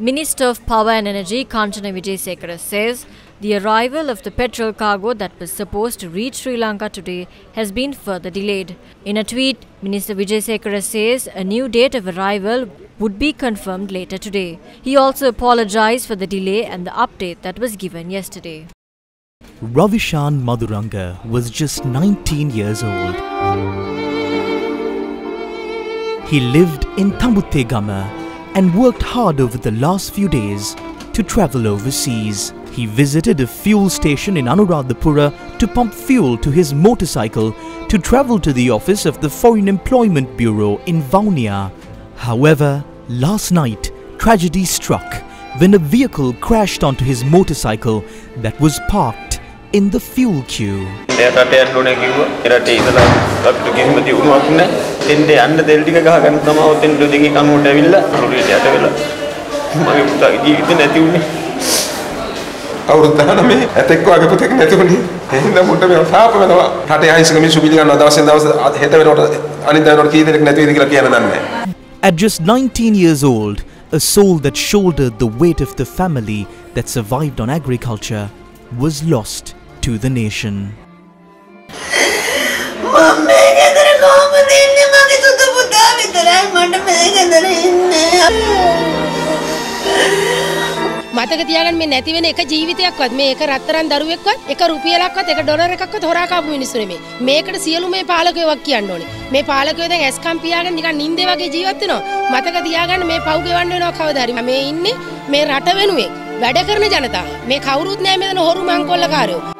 Minister of Power and Energy Kanchana Wijesekara says the arrival of the petrol cargo that was supposed to reach Sri Lanka today has been further delayed. In a tweet, Minister Wijesekara says a new date of arrival would be confirmed later today. He also apologized for the delay and the update that was given yesterday. Ravishan Madhuranga was just 19 years old. He lived in Tambutegama and worked hard over the last few days to travel overseas. He visited a fuel station in Anuradhapura to pump fuel to his motorcycle to travel to the office of the Foreign Employment Bureau in Vavuniya. However, last night, tragedy struck when a vehicle crashed onto his motorcycle that was parked in the fuel queue. එයා රට යන්න ඕනේ කිව්වා. ඒ රටේ ඉඳලා අපිට කිසිම දියුණුවක් නැහැ. එතෙන්ට යන්න දෙල් ටික ගහගෙන තමයි ඔතෙන්ට දිගි කනුවට ඇවිල්ලා රුරියට යට වෙලා මගේ පුතාගේ ජීවිතේ නැති වුණේ. අවුරුදු 19 ඇතෙක් වගේ පුතෙක් නැතුණි. එහෙනම් මුට මේ සාප වෙනවා. රටේ අහිංසක මිනිස්සු පිළි ගන්නවා දවසෙන් දවස හෙට වෙනකොට අනිත් දවසට කී දෙනෙක් නැති වෙයිද කියලා කියන්න දන්නේ නැහැ. At just 19 years old, a soul that shouldered the weight of the family that survived on agriculture was lost To the nation. මතක තියාගන්න මේ නැති වෙන එක ජීවිතයක්වත් මේ එක රත්තරන් දරුවෙක්වත් එක රුපියලක්වත් එක ඩොලර් එකක්වත් හොරා කාපු මිනිස්සු නෙමෙයි. මේකට සියලු මේ පාලකයෝවක් කියන්න ඕනේ. මේ පාලකයෝ දැන් ඇස්කම් පියාගෙන නිකන් නිින්දේ වගේ ජීවත් වෙනවා. මතක තියාගන්න මේ පව් ගෙවන්න වෙනවා කවදා හරි. මේ ඉන්නේ මේ රට වෙනුවෙන් වැඩ කරන ජනතාව. මේ කවුරුත් නෑ මෙතන හොරු මංකොල්ලකාරයෝ.